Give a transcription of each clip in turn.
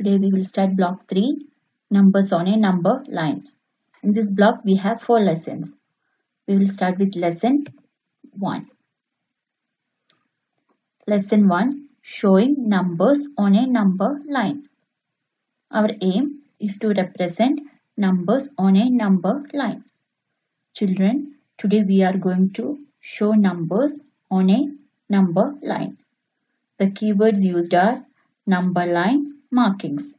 Today we will start block 3 numbers on a number line. In this block we have 4 lessons. We will start with lesson 1. Lesson 1 showing numbers on a number line. Our aim is to represent numbers on a number line. Children, today we are going to show numbers on a number line. The keywords used are number line markings.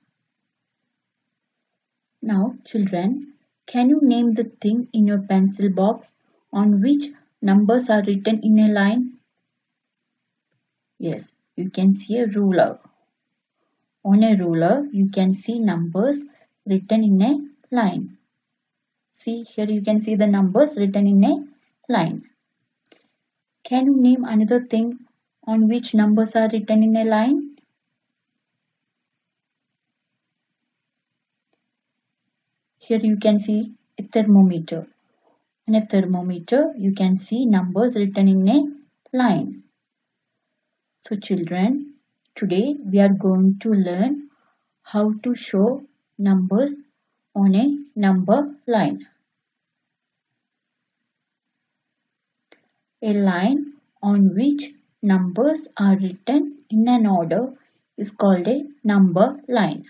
Now children, can you name the thing in your pencil box on which numbers are written in a line? Yes, you can see a ruler. On a ruler, you can see numbers written in a line. See here you can see the numbers written in a line. Can you name another thing on which numbers are written in a line? Here you can see a thermometer. In a thermometer, you can see numbers written in a line. So children, today we are going to learn how to show numbers on a number line. A line on which numbers are written in an order is called a number line.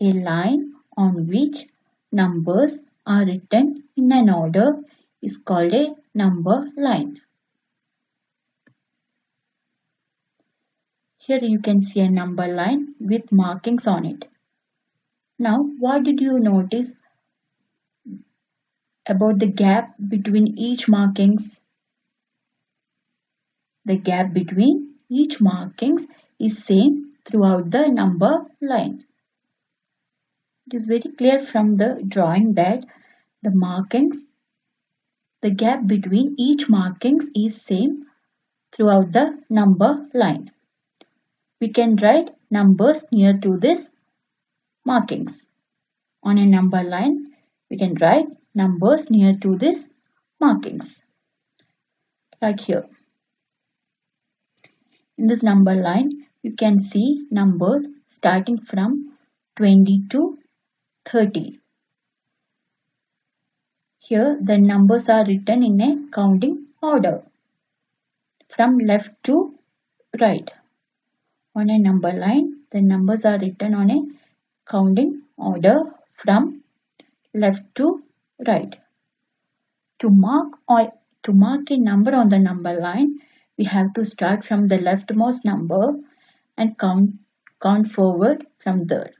A line on which numbers are written in an order is called a number line. Here you can see a number line with markings on it. Now what did you notice about the gap between each markings? The gap between each markings is same throughout the number line. It is very clear from the drawing that the markings, the gap between each markings is same throughout the number line. We can write numbers near to this markings. On a number line, we can write numbers near to this markings. Like here. In this number line, you can see numbers starting from 20 to 30. Here the numbers are written in a counting order from left to right. On a number line, the numbers are written on a counting order from left to right. To mark or to mark a number on the number line, we have to start from the leftmost number and count count forward from there.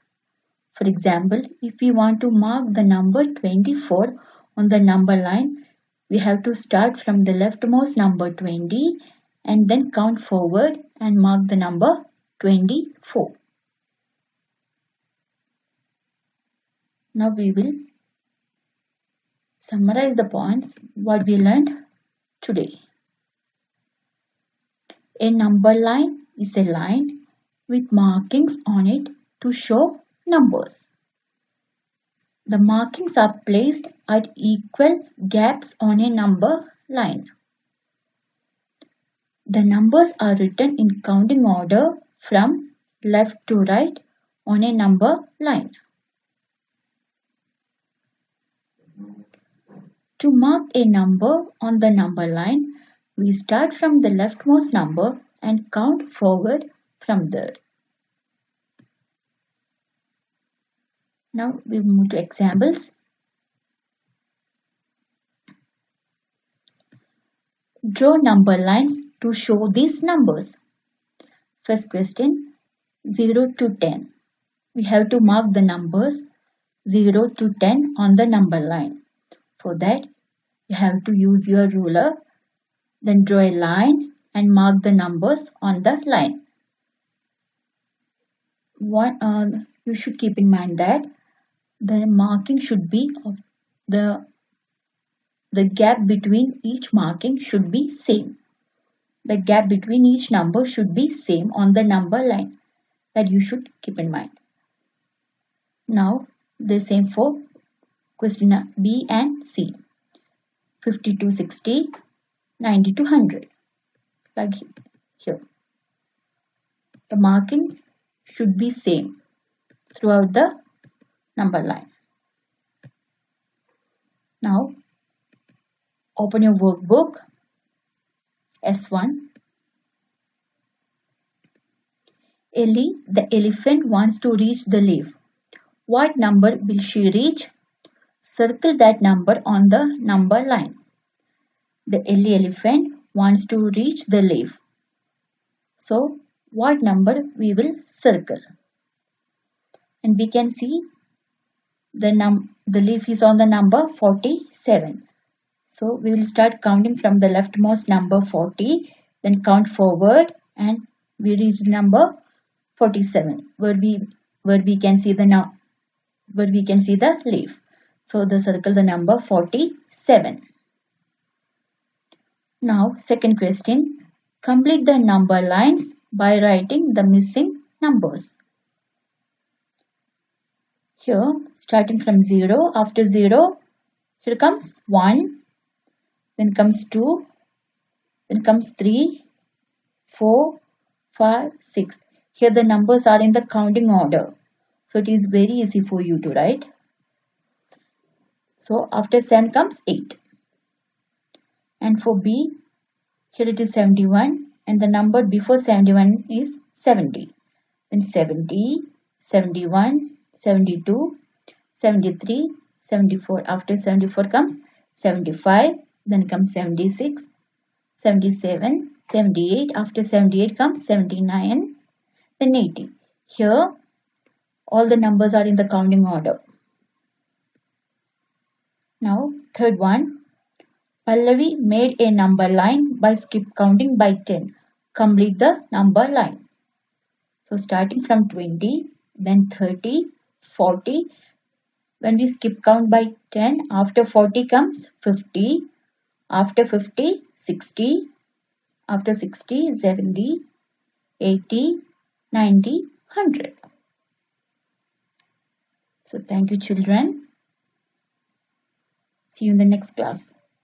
For example, if we want to mark the number 24 on the number line, we have to start from the leftmost number 20 and then count forward and mark the number 24. Now we will summarize the points what we learned today. A number line is a line with markings on it to show numbers. The markings are placed at equal gaps on a number line. The numbers are written in counting order from left to right on a number line. To mark a number on the number line, we start from the leftmost number and count forward from there. Now we move to examples. Draw number lines to show these numbers. First question 0 to 10. We have to mark the numbers 0 to 10 on the number line. For that, you have to use your ruler, then draw a line and mark the numbers on the line. One, uh, you should keep in mind that the marking should be of the the gap between each marking should be same. The gap between each number should be same on the number line that you should keep in mind. Now the same for question B and C. 50 to 60, 90 to 100 like here. The markings should be same throughout the number line. Now open your workbook S1. Ellie, the elephant wants to reach the leaf. What number will she reach? Circle that number on the number line. The Ellie elephant wants to reach the leaf. So, what number we will circle? And we can see the num the leaf is on the number 47. So we will start counting from the leftmost number 40, then count forward and we reach number 47 where we where we can see the now where we can see the leaf. So the circle the number 47. Now second question. Complete the number lines by writing the missing numbers. Here starting from 0 after 0 here comes 1 then comes 2 then comes 3 4 5 6 here the numbers are in the counting order. So it is very easy for you to write. So after 7 comes 8 and for B here it is 71 and the number before 71 is 70 then 70 71 72 73 74 after 74 comes 75 then comes 76 77 78 after 78 comes 79 then 80 here all the numbers are in the counting order. Now third one. Pallavi made a number line by skip counting by 10 complete the number line. So starting from 20 then 30 40 when we skip count by 10 after 40 comes 50 after 50, 60. After 60, 70, 80, 90, 100. So thank you children. See you in the next class.